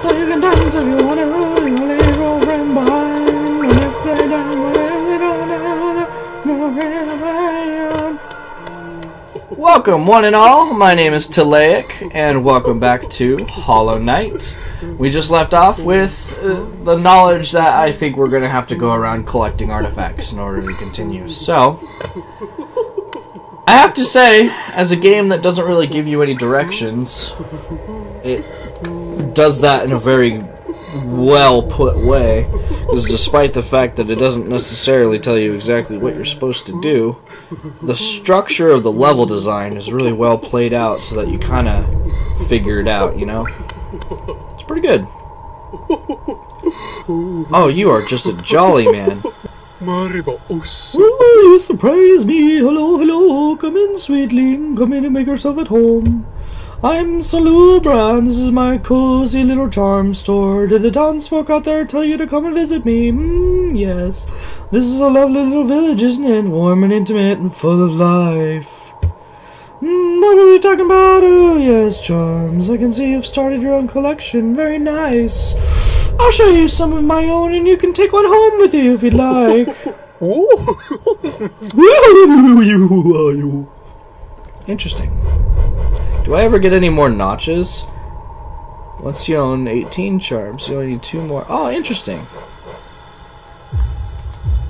Dance if you wanna, friend behind. Play down, whatever they don't. Welcome, one and all. My name is Tilaic, and welcome back to Hollow Knight. We just left off with uh, the knowledge that I think we're going to have to go around collecting artifacts in order to continue. So, I have to say, as a game that doesn't really give you any directions, it does that in a very well put way. Because despite the fact that it doesn't necessarily tell you exactly what you're supposed to do, the structure of the level design is really well played out so that you kind of figure it out, you know? It's pretty good. Oh, you are just a jolly man. Oh, you surprise me. Hello, hello. Come in, sweetling. Come in and make yourself at home. I'm Salubra, and this is my cozy little charm store. Did the townsfolk out there tell you to come and visit me? Mm, yes. This is a lovely little village, isn't it? Warm and intimate and full of life. Mm, what were we talking about? Oh, yes, charms. I can see you've started your own collection. Very nice. I'll show you some of my own, and you can take one home with you if you'd like. Oh. Interesting. Do I ever get any more notches? Once you own 18 charms, you only need two more. Oh, interesting.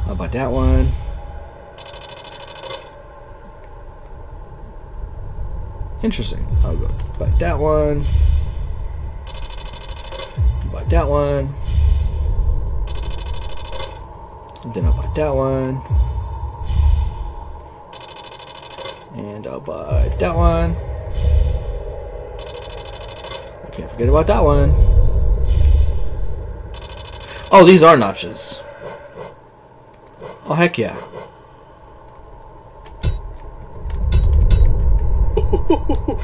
How about that one? Interesting. I'll go buy that one. Buy that one. And then I'll buy that one. And I'll buy that one. Can't forget about that one. Oh, these are notches. Oh, heck yeah.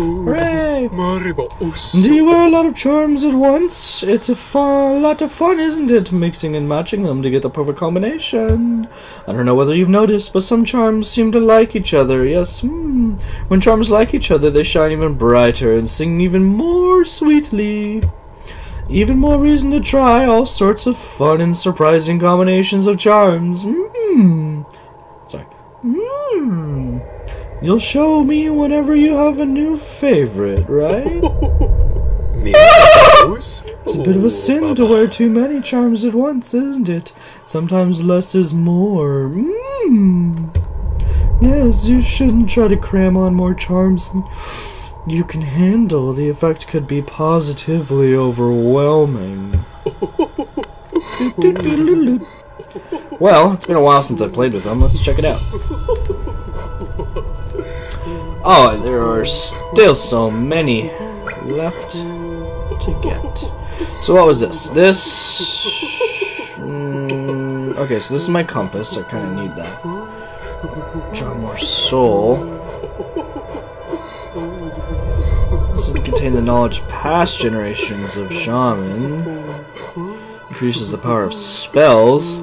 Hooray! Mariba Us. Do you wear a lot of charms at once? It's a fun, lot of fun, isn't it? Mixing and matching them to get the perfect combination. I don't know whether you've noticed, but some charms seem to like each other. Yes, hmm. When charms like each other, they shine even brighter and sing even more sweetly. Even more reason to try all sorts of fun and surprising combinations of charms. Hmm. Sorry. Hmm. You'll show me whenever you have a new favorite, right? It's a bit of a sin to wear too many charms at once, isn't it? Sometimes less is more. Mmm. Yes, you shouldn't try to cram on more charms than you can handle. The effect could be positively overwhelming. well, it's been a while since I played with them. Let's check it out. Oh, there are still so many left to get. So what was this? This. Mm, okay, so this is my compass. I kind of need that. Draw more soul. This would contain the knowledge past generations of shaman. Increases the power of spells.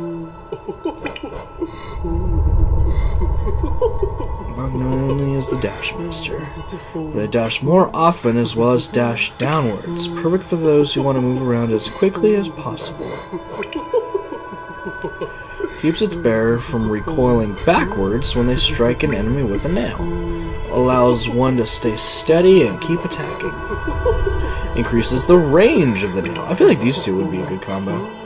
Only is the dash master, but I dash more often as well as dash downwards, perfect for those who want to move around as quickly as possible. Keeps its bearer from recoiling backwards when they strike an enemy with a nail. Allows one to stay steady and keep attacking. Increases the range of the nail. I feel like these two would be a good combo.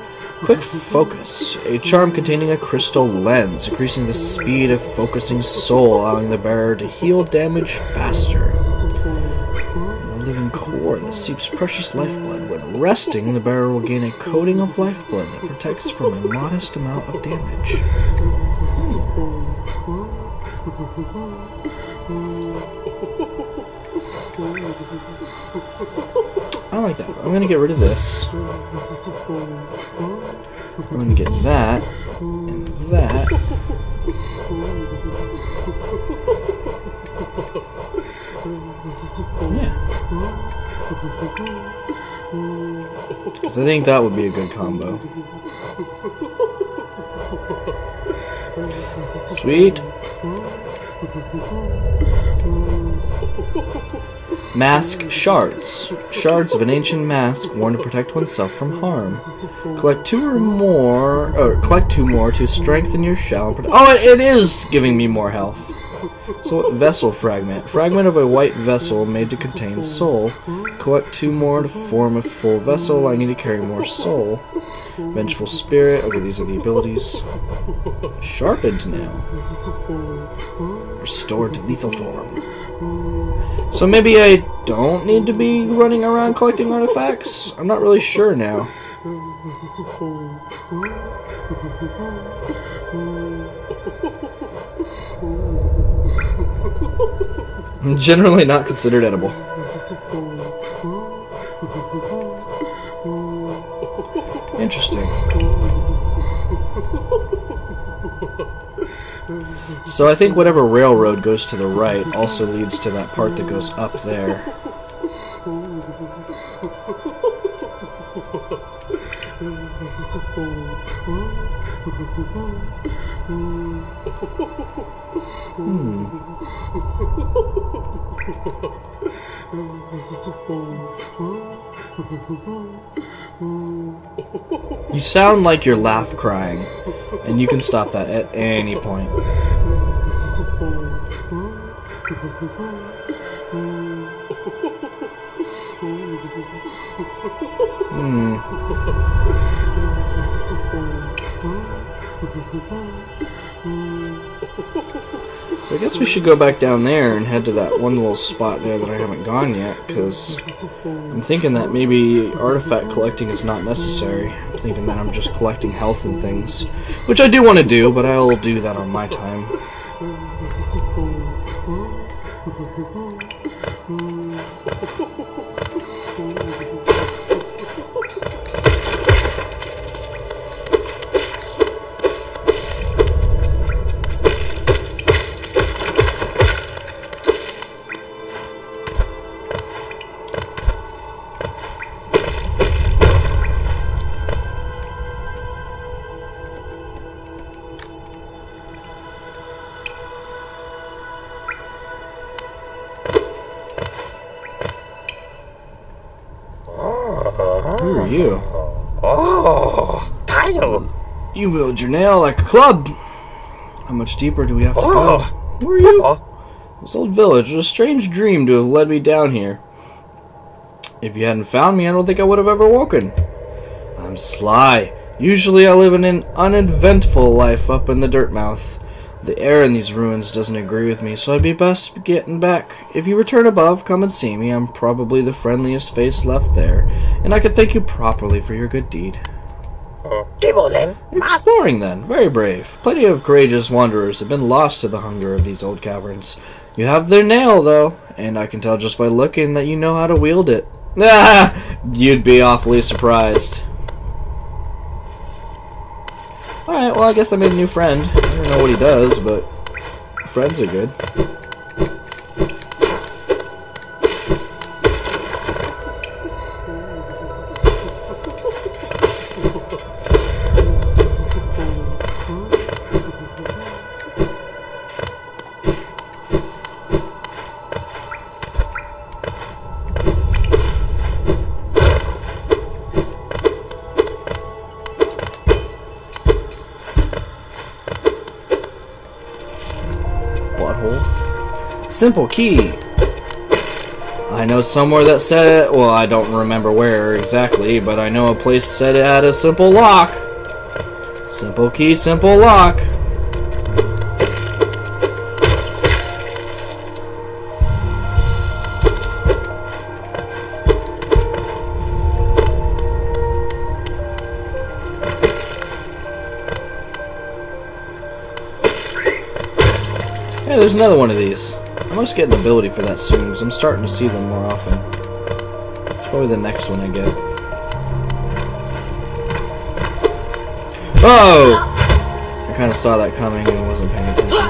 Quick Focus, a charm containing a crystal lens, increasing the speed of focusing soul, allowing the bearer to heal damage faster. A living core that seeps precious lifeblood. When resting, the bearer will gain a coating of lifeblood that protects from a modest amount of damage. I like that. I'm gonna get rid of this. I'm gonna get that and that. Yeah. Because I think that would be a good combo. Sweet. Mask shards. Shards of an ancient mask worn to protect oneself from harm. Collect two or more, or collect two more to strengthen your shell. Oh, it, it is giving me more health. So, vessel fragment. Fragment of a white vessel made to contain soul. Collect two more to form a full vessel, allowing you to carry more soul. Vengeful spirit. Okay, these are the abilities. Sharpened now. Restored to lethal form. So maybe I don't need to be running around collecting artifacts? I'm not really sure now. Generally not considered edible. Interesting. So I think whatever railroad goes to the right also leads to that part that goes up there. Hmm. You sound like you're laugh crying, and you can stop that at any point. Hmm. So I guess we should go back down there and head to that one little spot there that I haven't gone yet, because I'm thinking that maybe artifact collecting is not necessary. I'm thinking that I'm just collecting health and things, which I do want to do, but I'll do that on my time. You wield your nail like a club. How much deeper do we have to go? Oh. Who are you? Oh, This old village was a strange dream to have led me down here. If you hadn't found me, I don't think I would have ever woken. I'm sly. Usually I live an uneventful life up in the Dirtmouth. The air in these ruins doesn't agree with me, so I'd be best getting back. If you return above, come and see me. I'm probably the friendliest face left there, and I could thank you properly for your good deed. Kivolen. Exploring then, very brave. Plenty of courageous wanderers have been lost to the hunger of these old caverns. You have their nail, though, and I can tell just by looking that you know how to wield it. Ah, you'd be awfully surprised. Alright, well, I guess I made a new friend. I don't know what he does, but friends are good. Simple key. I know somewhere that said it. Well, I don't remember where exactly, but I know a place said it had a simple lock. Simple key, simple lock. There's another one of these. I must get an ability for that soon, because I'm starting to see them more often. It's probably the next one I get. Oh! I kind of saw that coming and wasn't paying attention.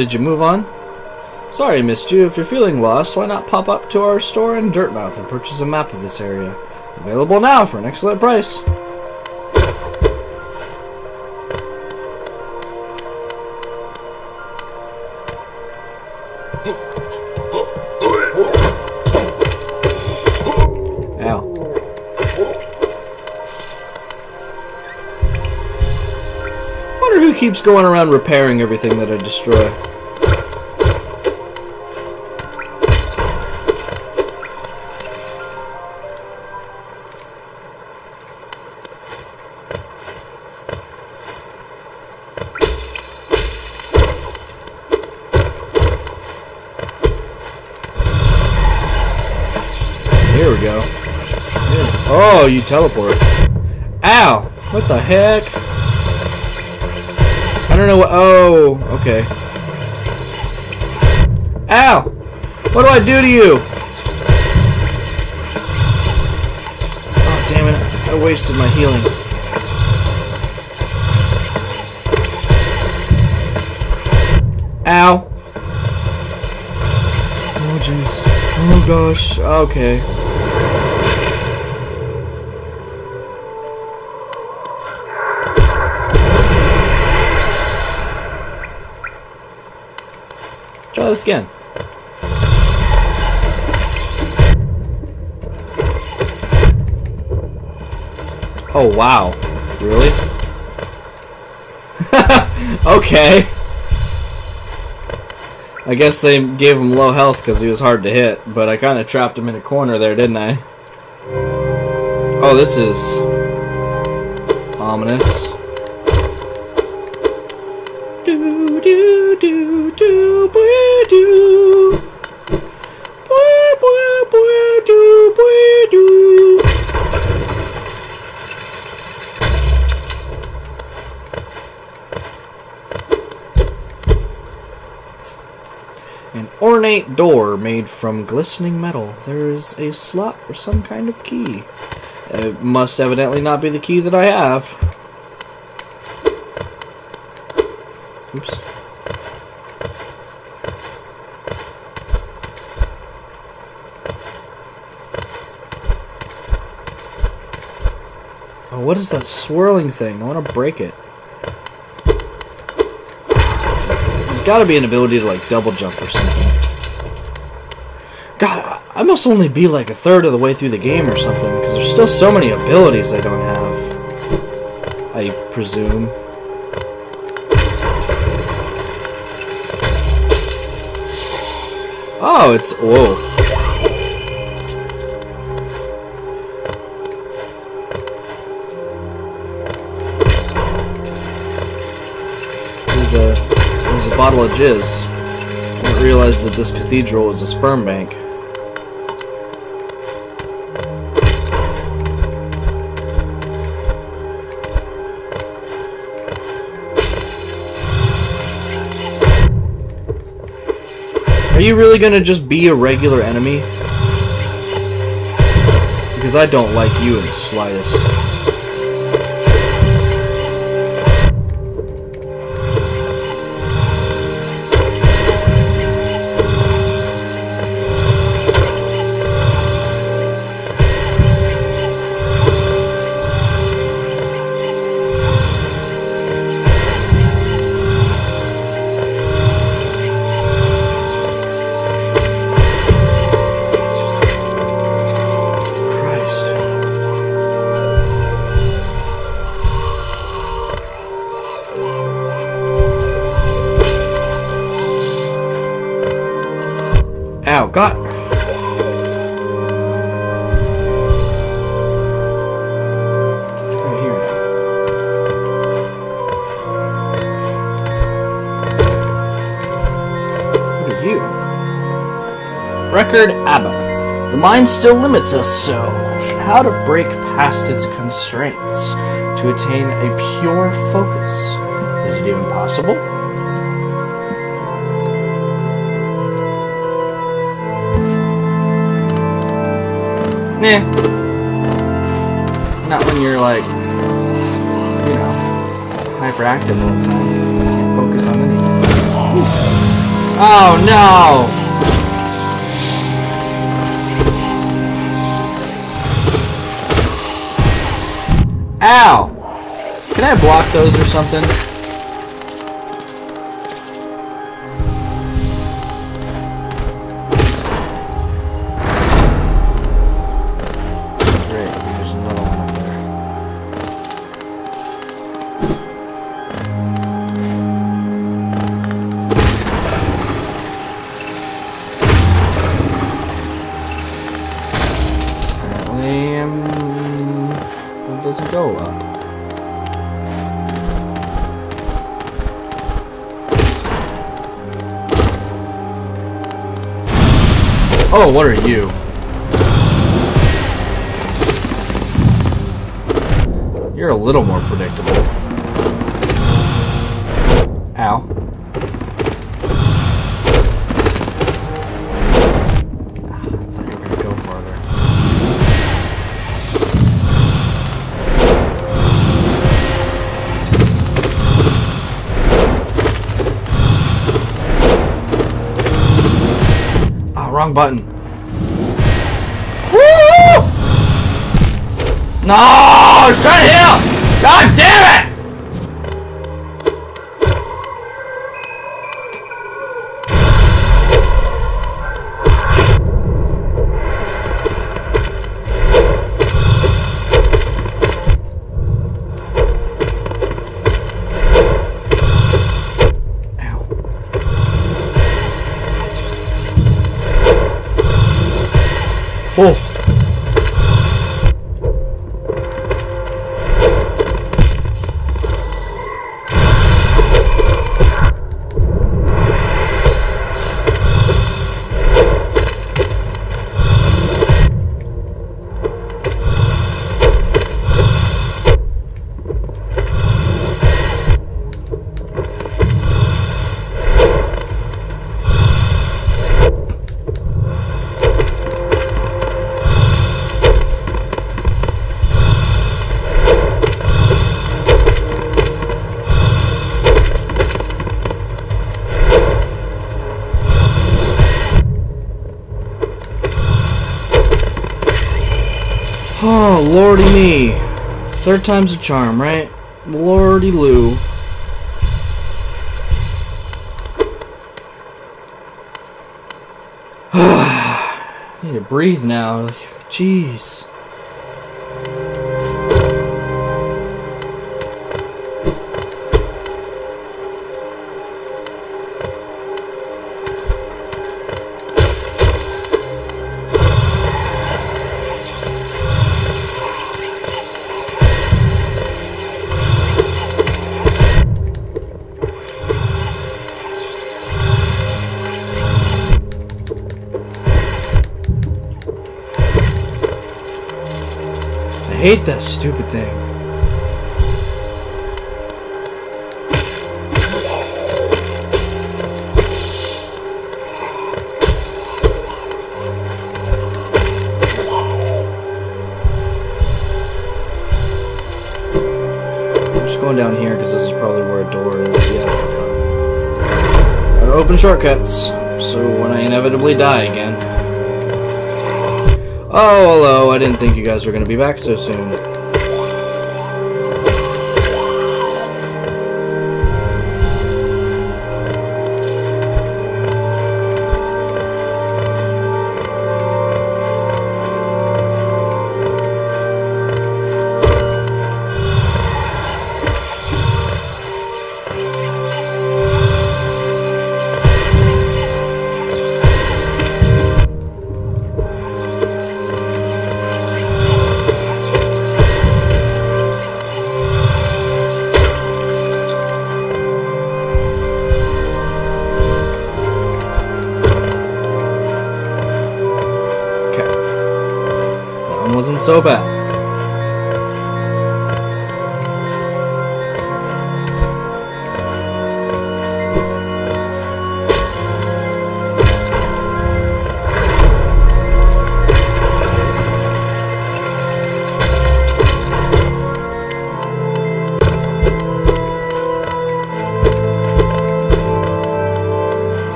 Did you move on? Sorry, missed you. If you're feeling lost, why not pop up to our store in Dirtmouth and purchase a map of this area? Available now for an excellent price. Ow. Wonder who keeps going around repairing everything that I destroy. Teleport. Ow! What the heck? I don't know what. Oh, okay. Ow! What do I do to you? Oh, damn it. I wasted my healing. Ow! Oh, jeez. Oh, gosh. Okay. Again. Oh, wow. Really? okay. I guess they gave him low health because he was hard to hit, but I kind of trapped him in a corner there, didn't I? Oh, this is ominous. Ornate door made from glistening metal. There is a slot for some kind of key. It must evidently not be the key that I have. Oops. Oh, what is that swirling thing? I want to break it. There's got to be an ability to like double jump or something. God, I must only be like a third of the way through the game or something because there's still so many abilities I don't have. I presume. Oh, it's whoa. There's a there's a bottle of jizz. I didn't realize that this cathedral was a sperm bank. Are you really gonna just be a regular enemy? Because I don't like you in the slightest. Record ABBA. The mind still limits us so. How to break past its constraints to attain a pure focus. Is it even possible? Nah. Not when you're like, you know, hyperactive all the time. Can't focus on anything. Oh no! Ow! Can I block those or something? Oh, what are you? You're a little more wrong button. Woo! No! Shut him! God damn it! Lordy me. Third time's a charm, right? Lordy Lou. Need to breathe now. Jeez. Hate that stupid thing. I'm just going down here because this is probably where a door is. Yeah. Open shortcuts, so when I inevitably die again. Oh, hello. I didn't think you guys were going to be back so soon.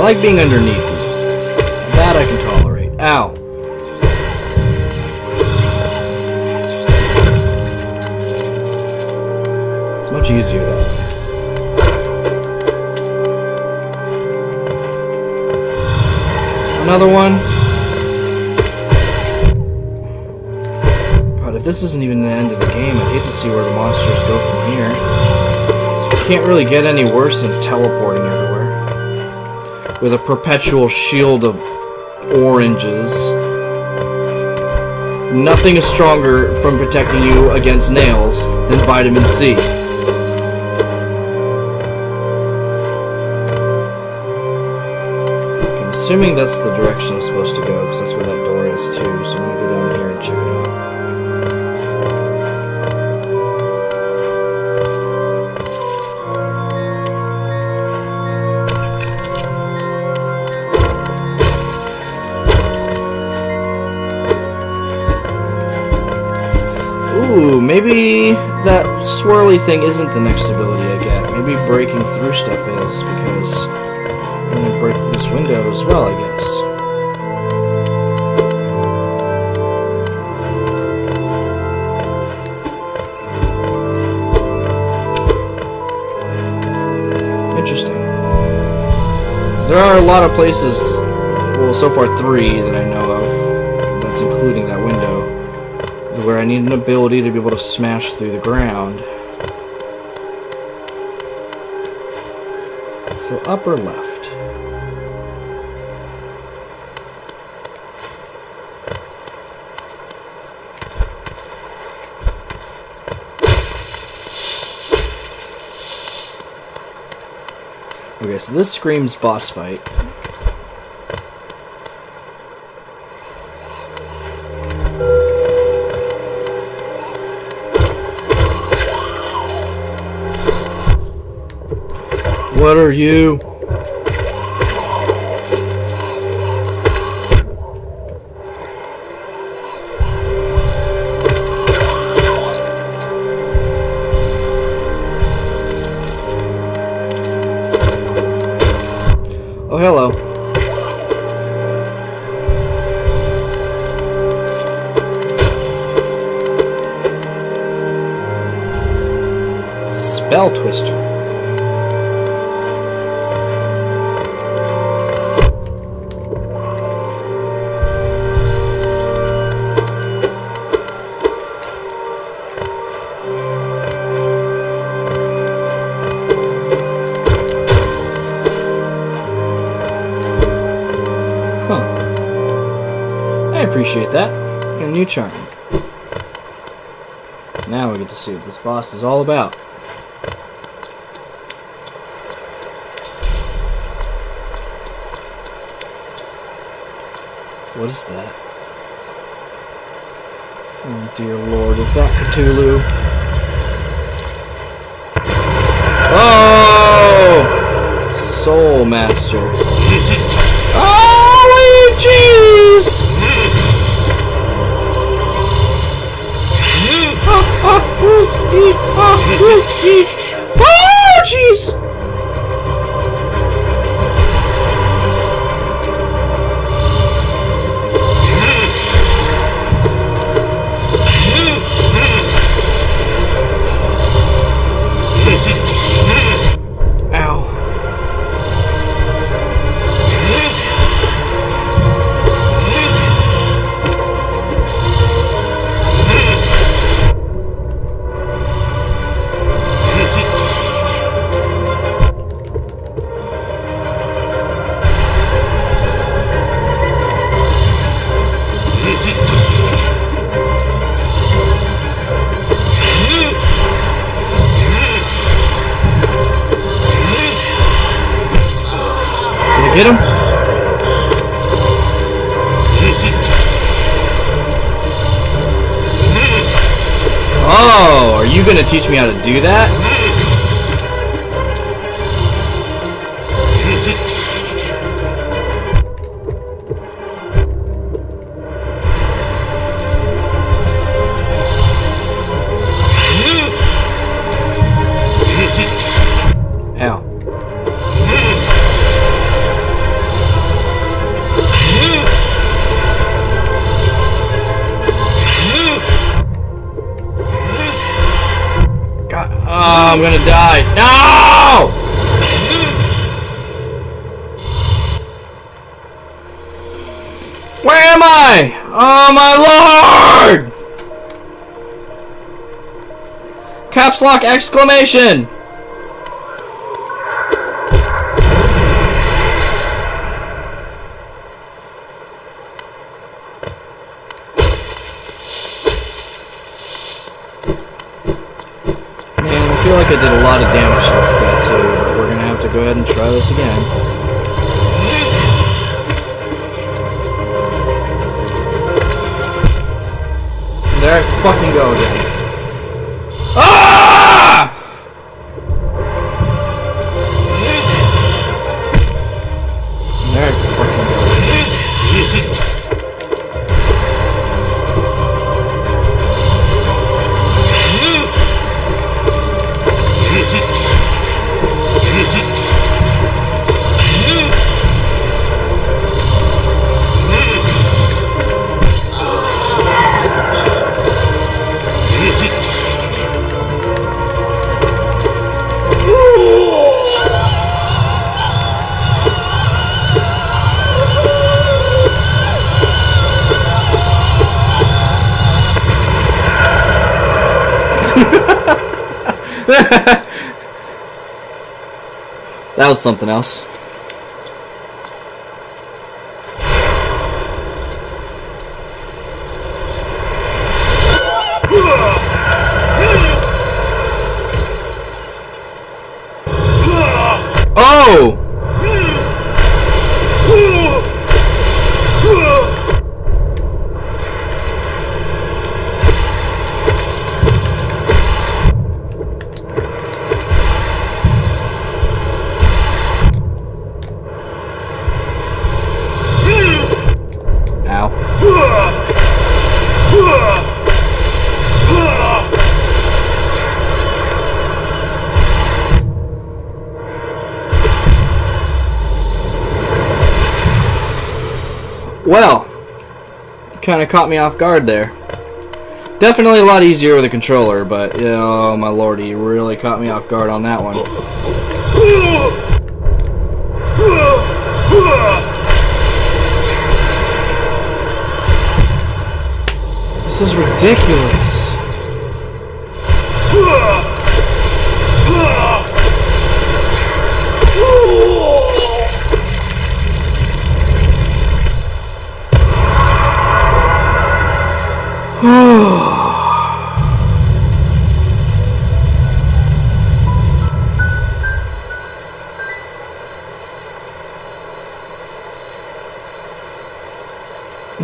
I like being underneath. That I can tolerate. Ow. It's much easier way. Another one. God, if this isn't even the end of the game, I'd hate to see where the monsters go from here. Can't really get any worse than teleporting with a perpetual shield of oranges. Nothing is stronger from protecting you against nails than vitamin C. I'm assuming that's the direction I'm supposed to go, because that's where that door is too, so that swirly thing isn't the next ability I get. Maybe breaking through stuff is, because I'm gonna break through this window as well, I guess. Interesting. There are a lot of places, well, so far three that I know of, that's including that window, where I need an ability to be able to smash through the ground. So upper left. Okay, so this screams boss fight. What are you? See what this boss is all about. What is that? Oh dear lord, is that Cthulhu? Oh! Soul Master. Do that? Exclamation! That was something else. Kind of caught me off guard there. Definitely a lot easier with a controller, but oh my lordy, you really caught me off guard on that one. This is ridiculous.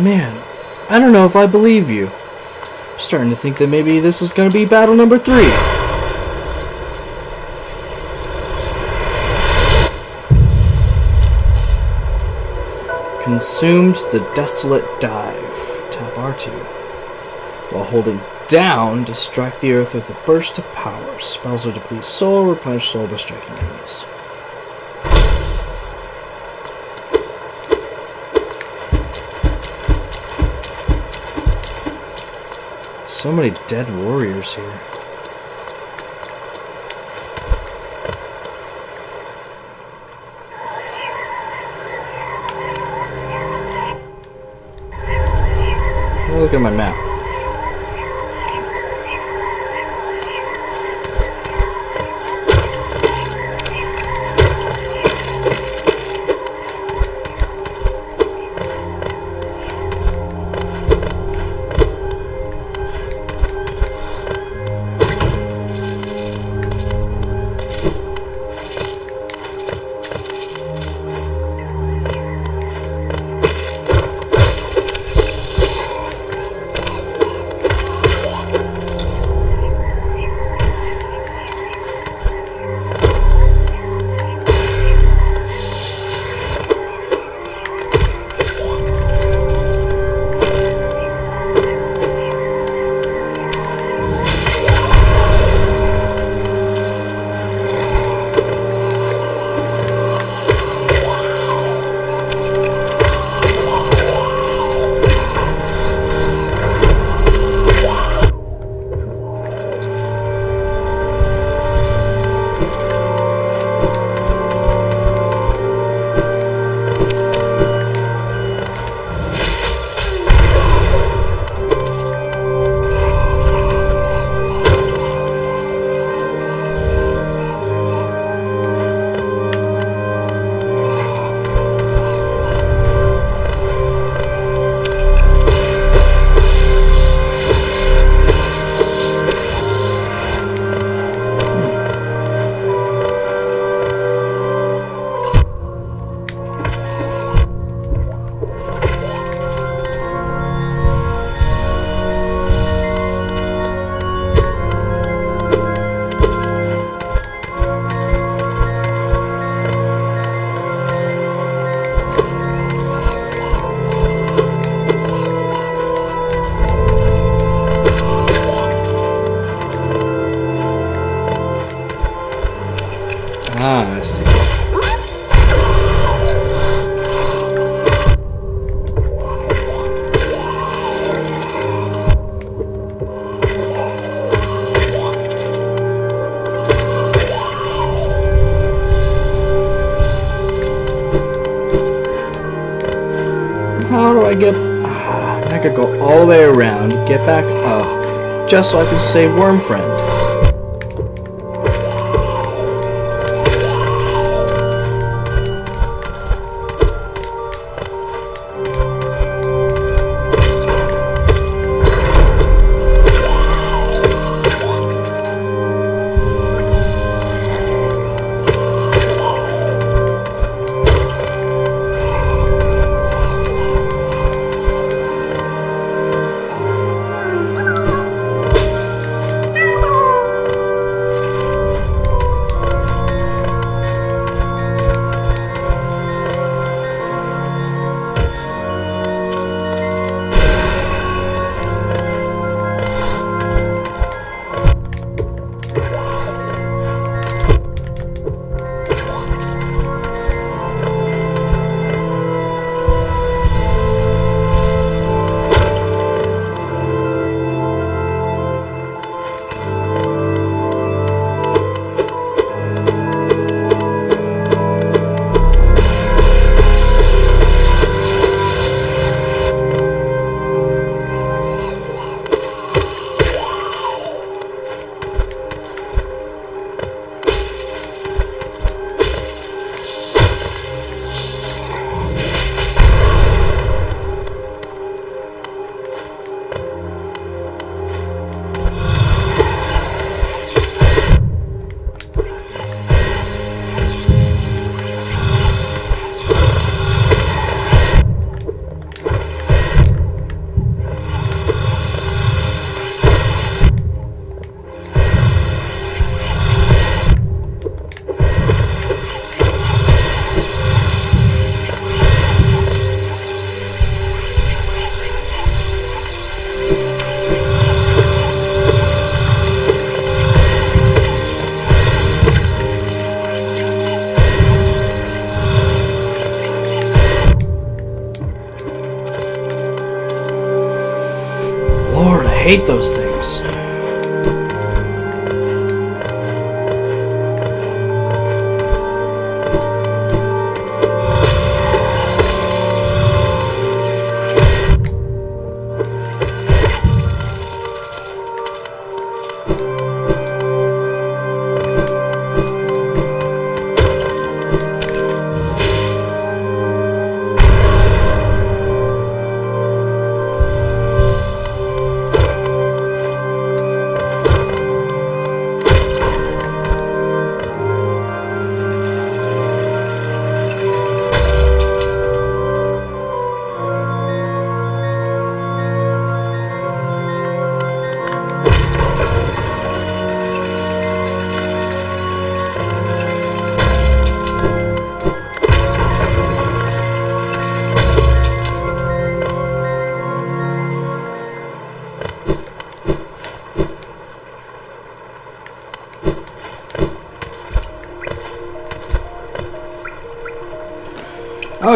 Man, I don't know if I believe you. I'm starting to think that maybe this is going to be battle number three. Consumed the desolate dive. Tap R2. While holding down strike the earth with a burst of power. Spells will deplete soul, replenish soul by striking enemies. So many dead warriors here. Look at my map. Get back up, just so I can say Worm Friend. Those things.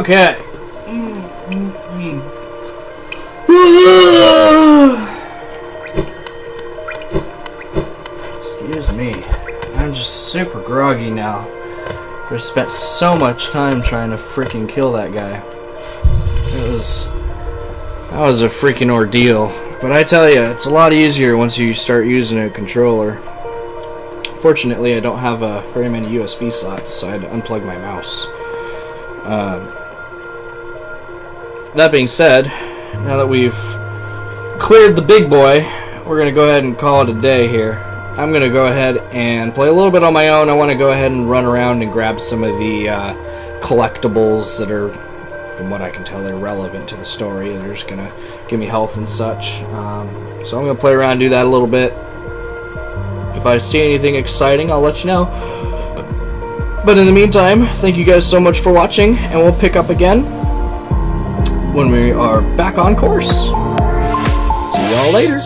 Okay. Excuse me. I'm just super groggy now. I spent so much time trying to freaking kill that guy. It was that was a freaking ordeal. But I tell you, it's a lot easier once you start using a controller. Fortunately, I don't have uh, very many USB slots, so I had to unplug my mouse. Um, that being said, now that we've cleared the big boy, we're going to go ahead and call it a day here. I'm going to go ahead and play a little bit on my own. I want to go ahead and run around and grab some of the uh, collectibles that are, from what I can tell, irrelevant to the story. They're just going to give me health and such. Um, so I'm going to play around and do that a little bit. If I see anything exciting, I'll let you know. But in the meantime, thank you guys so much for watching, and we'll pick up again when we are back on course. See y'all later.